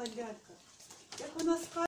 Лялька, как Як вона скаже,